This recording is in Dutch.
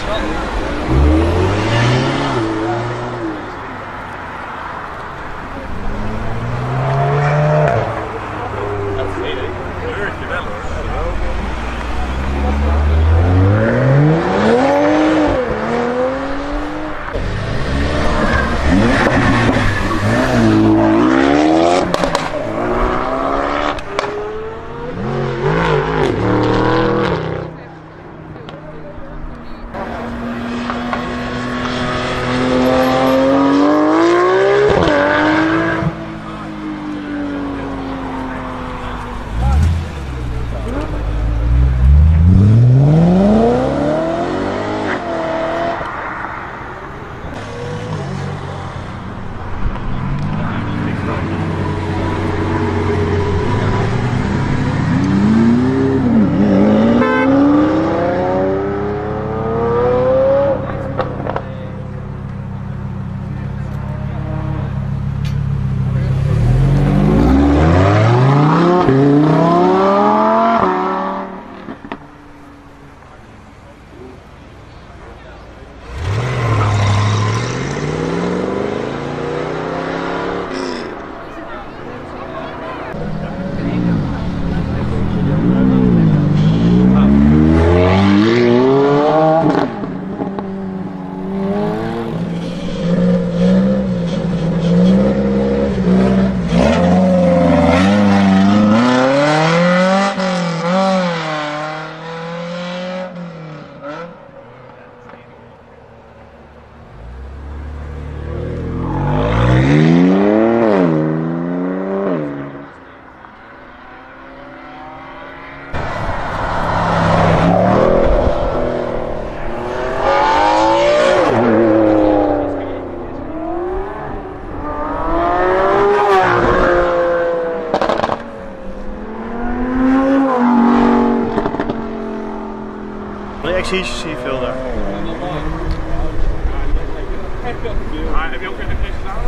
swelling. Zie je veel daar. Heb je ook in de gedaan?